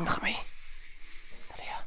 itim na kamay. Dali ah.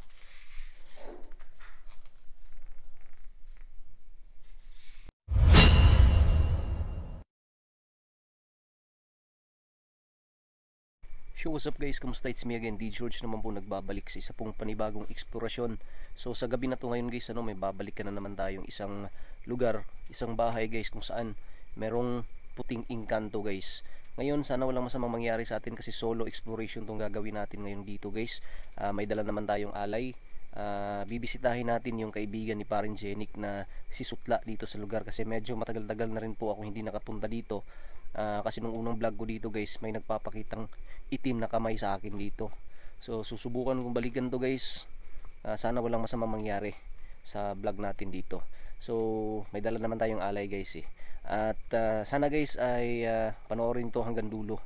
So what's up guys, kamusta? It's me again, D. George naman po nagbabalik sa isa pong panibagong eksplorasyon. So sa gabi na to ngayon guys, ano, may babalik ka na naman tayong isang lugar, isang bahay guys kung saan merong puting engkanto guys. Ngayon sana walang masamang mangyari sa atin kasi solo exploration tong gagawin natin ngayon dito guys. Ah, may dala naman tayong alay. Ah, bibisitahin natin yung kaibigan ni Parin Jenik na si Sutla dito sa lugar kasi medyo matagal-tagal na rin po ako hindi nakapunta dito. Ah, kasi nung unang vlog ko dito guys, may nagpapakitang itim na kamay sa akin dito. So susubukan kong balikan to guys. Ah, sana walang masamang mangyari sa vlog natin dito. So may dala naman tayong alay guys eh. At ah, sana guys ay ah, panoorin to hanggang dulo.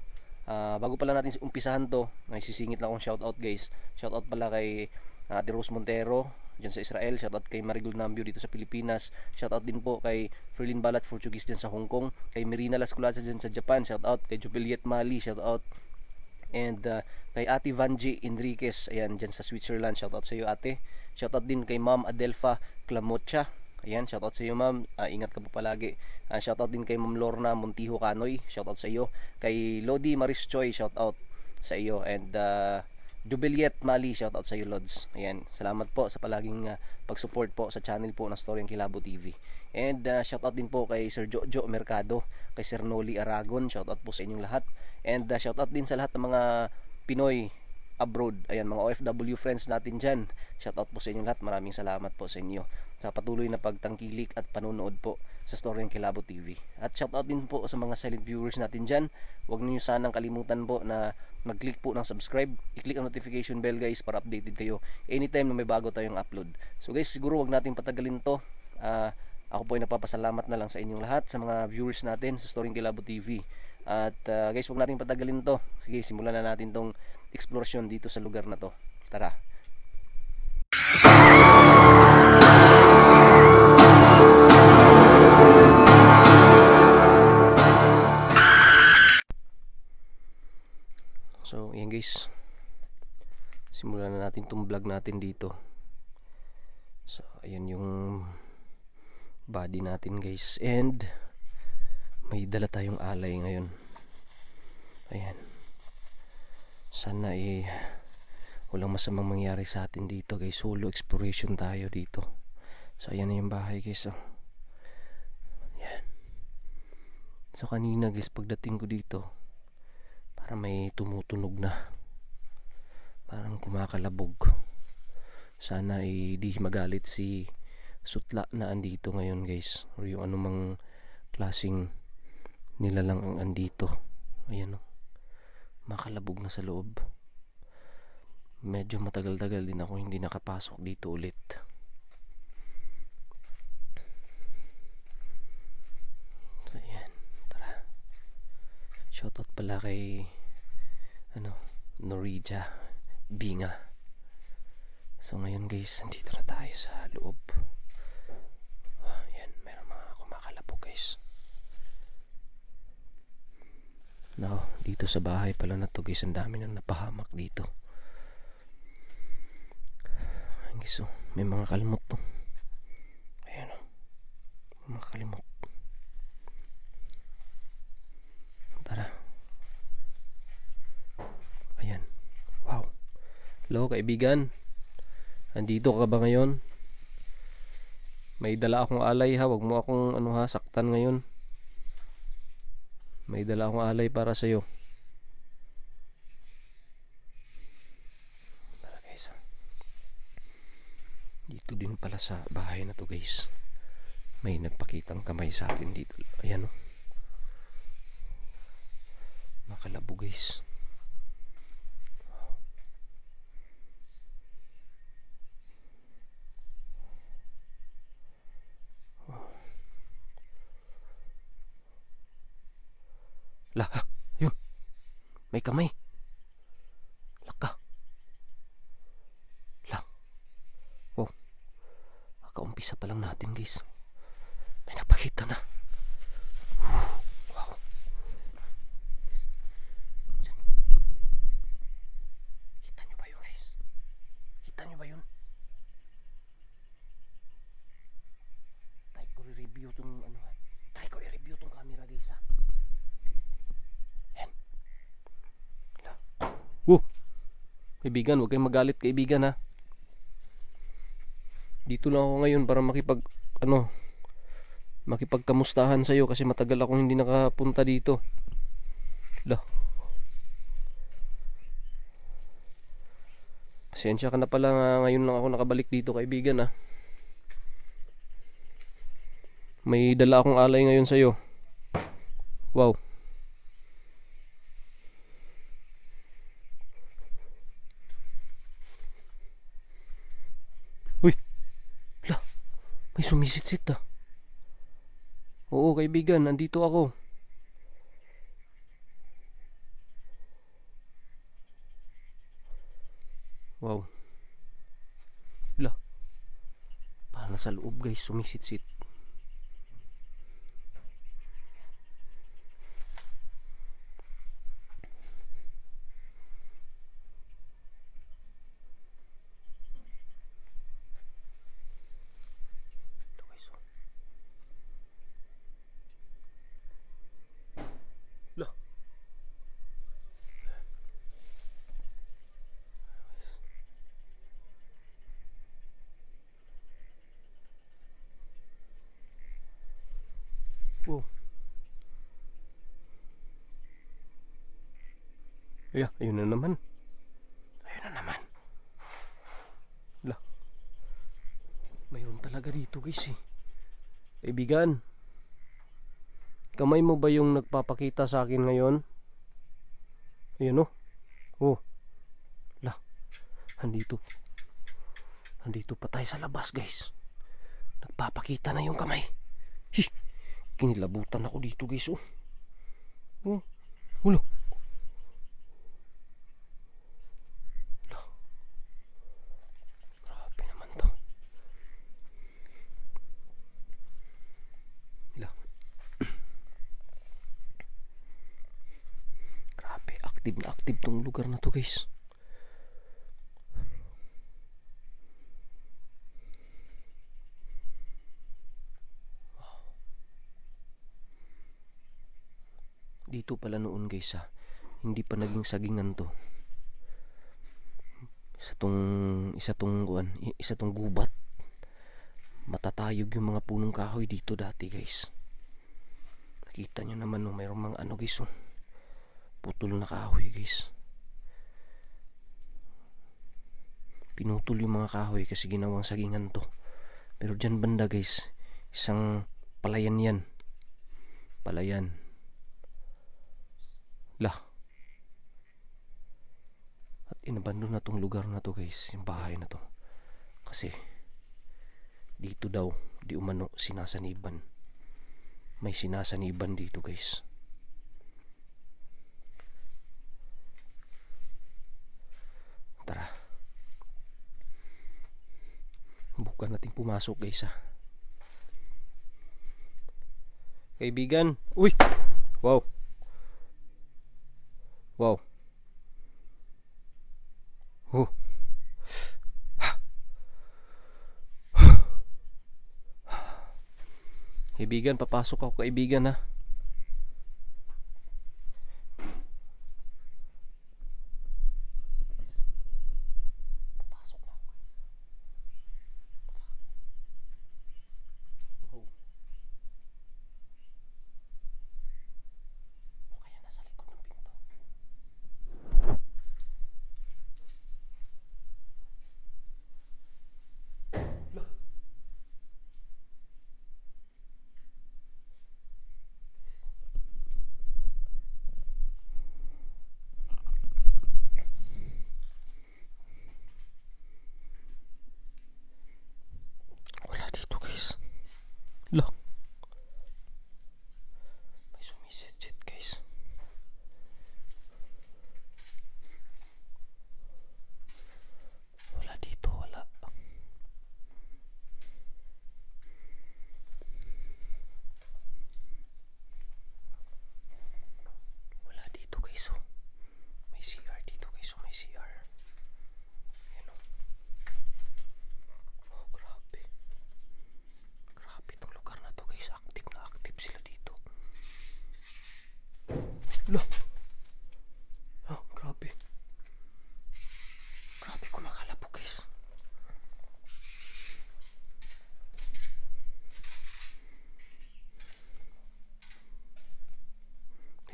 Ah, bago pala natin umpisahan to, may sisingit lang akong shoutout guys. Shoutout pala kay ah, Ate Rose Montero dyan sa Israel. Shoutout kay Marigol Nambio dito sa Pilipinas. Shoutout din po kay Ferlin Balat Portuguese dyan sa Hong Kong. Kay Marina Lasculasa dyan sa Japan. Shoutout kay Jubiliet Mali. Shoutout and uh, kay Ate Vanji Enriquez ayan dyan sa Switzerland shoutout sa iyo ate shoutout din kay Ma'am Adelfa Clamocha ayan shoutout sa iyo ma'am. Ah, ingat ka po palagi. Uh, shoutout din kay Ma'am Lorna Montijo Canoy. Shoutout sa iyo. Kay Lodi Maris Choi shoutout sa iyo. And uh, Jubiliet Mali shoutout sa iyo Lods. Ayan salamat po sa palaging uh, pag-support po sa channel po ng Story ang Kilabo TV and uh, shoutout din po kay Sir Jojo Mercado kay Sir Noli Aragon. Shoutout po sa inyong lahat. And uh, shout out din sa lahat ng mga Pinoy abroad. Ayan, mga OFW friends natin dyan. Shout out po sa inyo lahat. Maraming salamat po sa inyo sa patuloy na pagtangkilik at panonood po sa Story ng Kilabo TV. At shout out din po sa mga silent viewers natin dyan. Huwag niyo sanang kalimutan po na mag-click po ng subscribe. I-click ang notification bell guys para updated kayo anytime na may bago tayong upload. So guys, siguro wag natin patagalin to. Ah, ako po ay napapasalamat na lang sa inyong lahat sa mga viewers natin sa Story ng Kilabo TV. At uh, guys, huwag natin patagalin to. Sige, simulan na natin tong exploration dito sa lugar na to. Tara. Simulan na natin tong vlog natin dito. So, ayan yung body natin guys. And may dala tayong alay ngayon ayan sana eh walang masamang mangyari sa atin dito guys solo exploration tayo dito so ayan na yung bahay guys oh. ayan so kanina guys pagdating ko dito para may tumutunog na parang kumakalabog. Sana eh di magalit si sutla na andito ngayon guys. Or yung anumang klasing nila lang ang andito. Ayan o makalabog na sa loob. Medyo matagal-tagal din ako hindi nakapasok dito ulit. So ayan. Tara. Shoutout pala kay ano Norija Binga so ngayon guys nandito na tayo sa loob ayan meron mga kumakalabog guys No, dito sa bahay pala na to guys, ang dami nang napahamak dito. Ayun guys, oh, may mga kalimot to. Ayan oh. Mga kalimot. Tara. Ayan. Wow. Hello kaibigan. Andito ka ba ngayon? May dala akong alay ha, wag mo akong ano ha, saktan ngayon. May dala akong alay para sa iyo. Tara guys. Dito din pala sa bahay na to guys. May nagpakitang kamay sa atin dito. Ayan o. Oh. Makalabo guys. Lah, yun. May kamay. Laka. Lah. Wow. Kakaumpisa pa lang natin, guys. May napakita na. Wow. Kita nyo ba yung Oh, kaibigan, huwag kayong magalit kaibigan ha. Dito lang ako ngayon para makipag, ano, makipagkamustahan sa'yo kasi matagal akong hindi nakapunta dito. Lah. Pasensya ka na pala nga ngayon lang ako nakabalik dito kaibigan ha. May dala akong alay ngayon sa'yo. Wow. May sumisit-sit ah. Oo kaibigan, nandito ako. Wow. La. Parang nasa loob guys, sumisit-sit. Ay, ayun na naman. Ayun na naman. La. Mayroon talaga dito guys eh. Kaibigan. Kamay mo ba yung nagpapakita sa akin ngayon? Ayun oh. Oh. La. Andito. Andito pa tayo sa labas guys. Nagpapakita na yung kamay. Hi. Kinilabutan ako dito guys oh. Oh. Ulo. La. Grabe naman to. La. Grabe, active na active tong lugar na to guys. Dito pala noon guys ha. Hindi pa naging sagingan to. Isa tong isa tong kuan, isa tong gubat. Matatayog yung mga punong kahoy dito dati guys. Nakita nyo naman no, mayroong mga ano guys oh. Putol na kahoy guys. Pinutol yung mga kahoy kasi ginawang sagingan to. Pero dyan banda guys, isang palayan yan. Palayan. Lah. At inabandon na tong lugar na to guys, yung bahay na to. Kasi dito daw di umano sinasaniban. May sinasaniban dito guys. Tara. Bukan natin pumasok guys ha. Kaibigan. Uy! Wow. Wow. Oh. Kaibigan, papasok ako kaibigan ha. Papasok na ako. Oh. O kaya nasa likod ng pinto.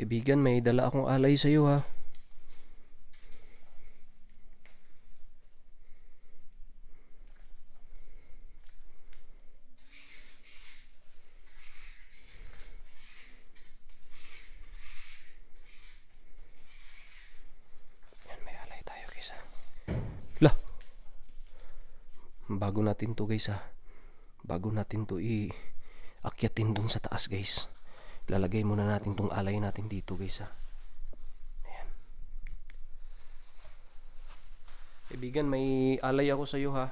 Kaibigan, may dala akong alay tayo guys ha. Bago natin to guys ha. Bago natin to i akyatin dun sa taas guys. Lalagay muna natin tong alay natin dito guys ha. Ayan. Kaibigan, may alay ako sa iyo ha.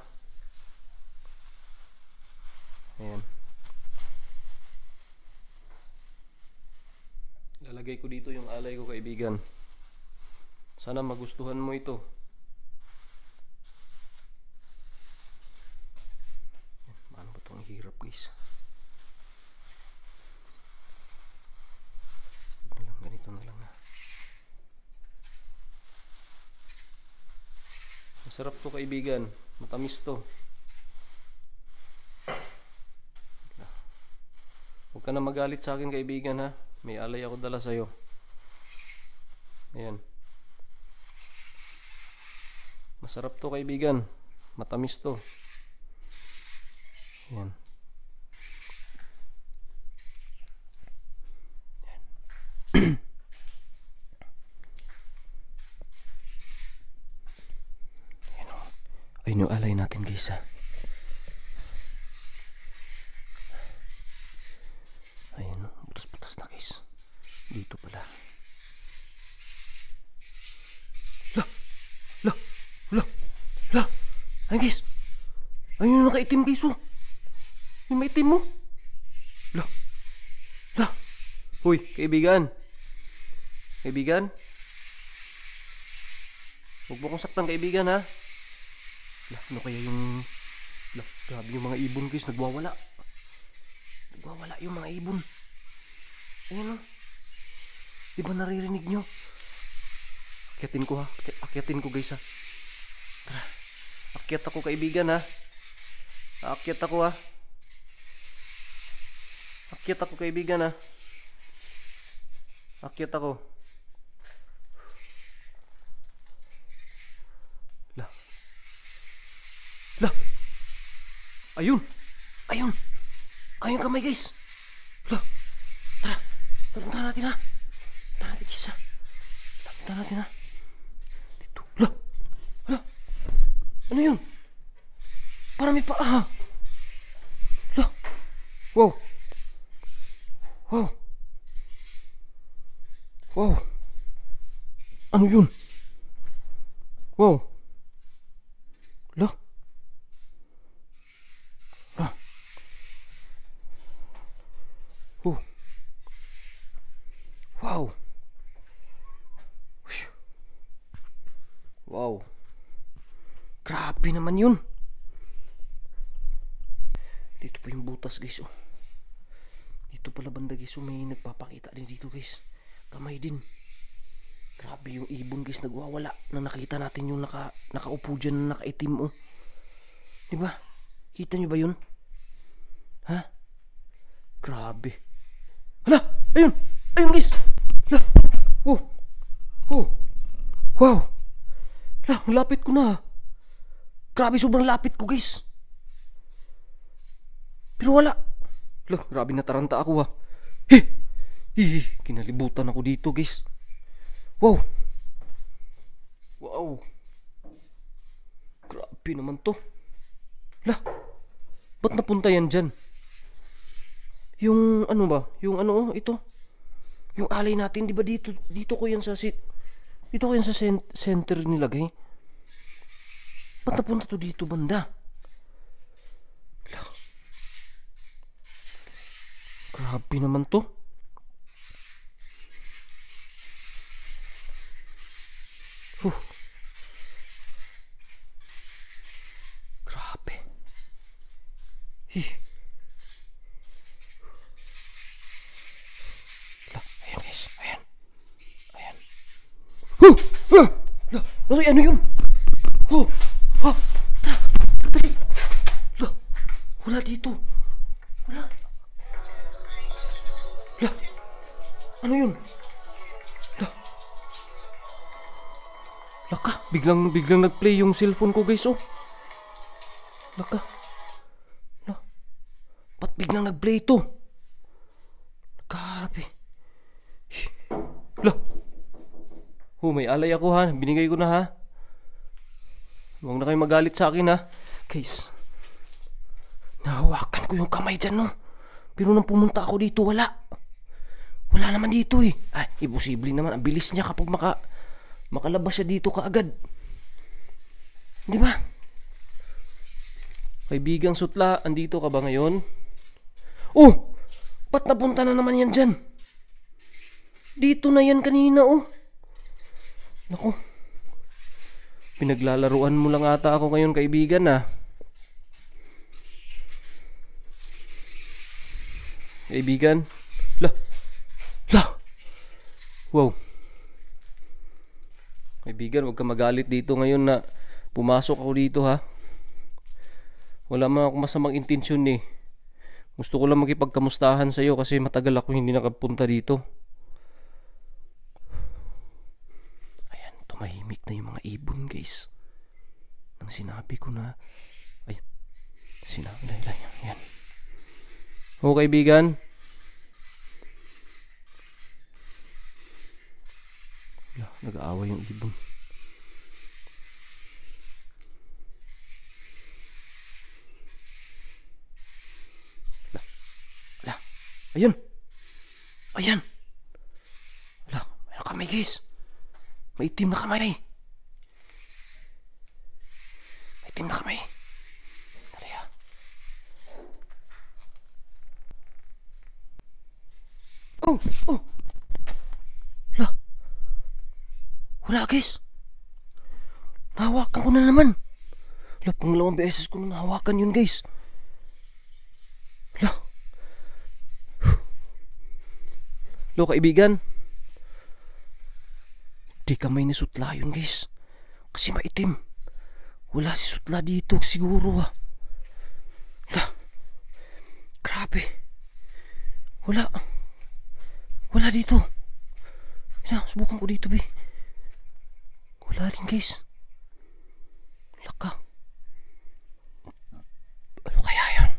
Ayan. Lalagay ko dito yung alay ko kaibigan. Sana magustuhan mo ito. Yan, Paano ba itong hirap guys? Ito lang, ganito na lang ha. Masarap to kaibigan. Matamis to. Huwag ka na magalit sa akin kaibigan ha. May alay ako dala sa'yo. Ayan. Masarap to kaibigan. Matamis to. Ayan. Ayun yung alay natin guys ha. Ayan o. Butas-butas na guys. Dito pala. La! La! La! La! Ayun guys. Ayun yung nakaitim guys oh. Yung maitim mo. La! La! Uy, kaibigan. Kaibigan. Huwag mo kong saktan kaibigan ha. Ano kaya yung... Grabe yung mga ibon guys, nagwawala. Nagwawala yung mga ibon. Ayan o. Di ba naririnig nyo? Akyatin ko ha. Akyat- Akyatin ko guys ha. Tara. Akyat ako kaibigan ha. Akyat ako ha. Akyat ako kaibigan ha. Akyat ako. La. La. Ayun. Ayun. Ayun kamay guys. La. Tara. Punta natin ha. Punta natin guys ha. Natin ha. Dito. La. La. Ano yun? Parang may paa ha. La. Wow. Wow. Wow. Ano yun? Wow. Oh. Wow. Wow. Grabe naman yun. Dito pa yung butas guys oh. Dito pala banda guys oh. May nagpapakita din dito guys. Kamay din. Grabe yung ibon guys nagwawala na nakita natin yung naka, nakaupo dyan na nakaitim oh. Di ba? Kita nyo ba yun? Ha? Grabe. Hala! Ayun! Ayun guys! Hala! Oh! Oh! Wow! Hala! ang Lapit ko na. Grabe sobrang lapit ko guys. Pero wala. Hala! Grabe nataranta ako ha. He! He! Kinalibutan ako dito guys. Wow! Wow! Grabe naman to. Lah, ba't napunta yan dyan? Yung ano ba? Yung ano, oh, ito. Yung alay natin, di ba dito, dito ko yan sa si dito ko yan sa cen- center nilagay. Ba't napunta to dito banda? Grabe naman to. Huh. Grabe. Hi. Huh! Huh! Ano yun? Huh! Huh! Tara! Dali! Wala! Wala dito! Wala! Wala! Ano yun? Wala! Laka! Biglang, biglang nag-play yung cellphone ko guys oh! Laka! Wala! Ba't biglang nag-play ito? May alay ako ha. Binigay ko na ha. Huwag na kayo magalit sa akin ha. Guys. Nahawakan ko yung kamay dyan no. Pero nang pumunta ako dito, wala. Wala naman dito eh. Ay, imposible naman. Ang bilis niya kapag maka, makalabas siya dito kaagad. Di ba? Kaibigang sutla, andito ka ba ngayon? Oh! Ba't napunta na naman yan dyan? Dito na yan kanina oh. Naku. Pinaglalaruan mo lang ata ako ngayon kaibigan ah. Kaibigan? La. La. Wow. Kaibigan, huwag ka magalit dito ngayon na pumasok ako dito ha. Wala man akong masamang intensyon eh. Gusto ko lang makipagkamustahan sa iyo kasi matagal ako hindi nakapunta dito. Ayan, tumahimik na yung mga ibon guys. Nang sinabi ko na... Ay, sinabi na nila yan. Ayan. Oo kaibigan. Nag-aaway yung ibon. La. La. Ayun. Ayan. La, mayroon kamay guys. May itim na kamay. May itim na kamay. Dali ah. Oh, oh. La. Wala guys. Nahawakan ko na naman. La, pangalawang beses ko na nahawakan yun guys. La. Lo kaibigan. Di kamay ni Sutla yun guys. Kasi maitim. Wala si Sutla dito siguro ah. La. Grabe. Wala. Wala dito. Ina, subukan ko dito, be. Wala rin, guys. Laka. Ano kaya yun?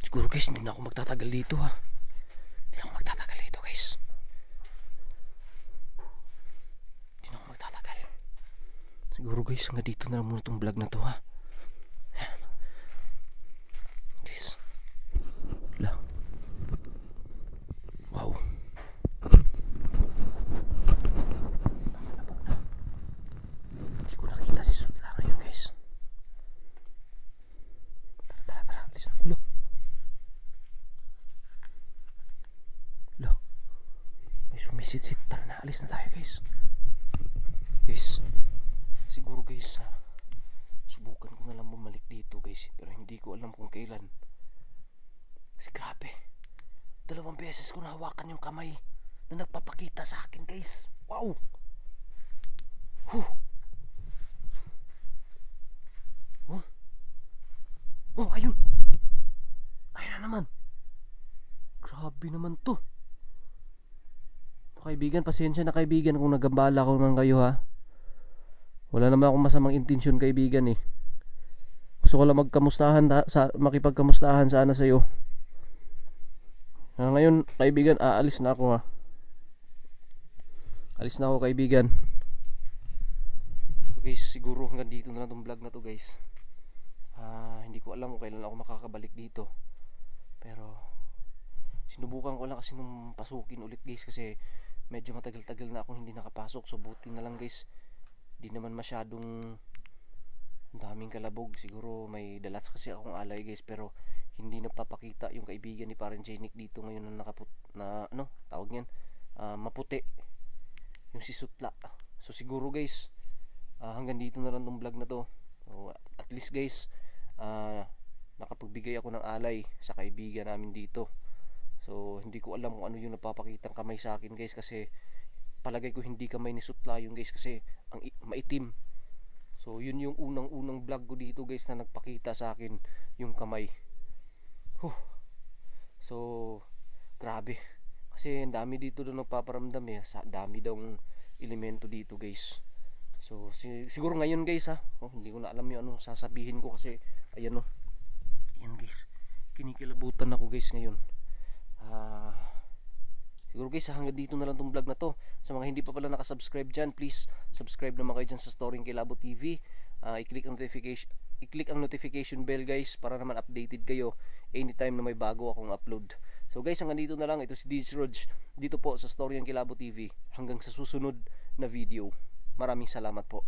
Siguro, guys, hindi na ako magtatagal dito, ha. Hindi na ako magtatagal dito, guys. Hindi na ako magtatagal. Siguro, guys, hanggang dito na muna itong vlog na to, ha. Guys. La. Wow. Hindi ko nakita si Sutla guys. Tara, tara, tara. Alis na. Lo. Lo. May sumisit-sit. Tara na, alis na tayo guys. Guys. Siguro guys, ha, subukan ko na lang bumalik dito guys. Pero hindi ko alam kung kailan. Kasi grabe. Dalawang beses ko nahawakan yung kamay na nagpapakita sa akin, guys. Wow! Huh. Oh. Oh, ayun. Ayun na naman. Grabe naman to. Kaibigan, pasensya na kaibigan kung nagambala ko naman kayo ha. Wala naman akong masamang intensyon kaibigan eh. Gusto ko lang magkamustahan ta- sa makipagkamustahan sana sa iyo. Ah, ngayon, kaibigan, aalis na ako ha. Alis na ako kaibigan. So guys, siguro hanggang dito na lang tong vlog na to guys. Ah, hindi ko alam kung kailan ako makakabalik dito. Pero sinubukan ko lang kasi nung pasukin ulit guys kasi medyo matagal-tagal na akong hindi nakapasok. So buti na lang guys. Di naman masyadong daming kalabog. Siguro may dalats kasi akong alay guys. Pero hindi nagpapakita yung kaibigan ni Parang Jenik dito ngayon na nakaput na ano tawag niyan? Ah, maputi yung si Sutla. So siguro guys ah, hanggang dito na lang tong vlog na to. So, at least guys ah, nakapagbigay ako ng alay sa kaibigan namin dito. So hindi ko alam kung ano yung napapakitang kamay sa akin guys kasi palagay ko hindi kamay ni Sutla yung guys kasi ang maitim. So yun yung unang unang vlog ko dito guys na nagpakita sa akin yung kamay. Huh. So, grabe. Kasi ang dami dito daw nagpaparamdam eh. Sa dami daw elemento dito guys. So si- siguro ngayon guys ha. Oh, hindi ko na alam yung anong sasabihin ko kasi ayan oh. Ayan guys. Kinikilabutan ako guys ngayon. Ah siguro guys hanggang dito na lang tong vlog na to. Sa mga hindi pa pala nakasubscribe dyan please subscribe naman kayo dyan sa Storing Kilabo TV Ah, i-click ang notification i-click ang notification bell guys para naman updated kayo anytime na may bago akong upload. So guys hanggang dito na lang. Ito si DJ Rog dito po sa Story ang Kilabo TV hanggang sa susunod na video. Maraming salamat po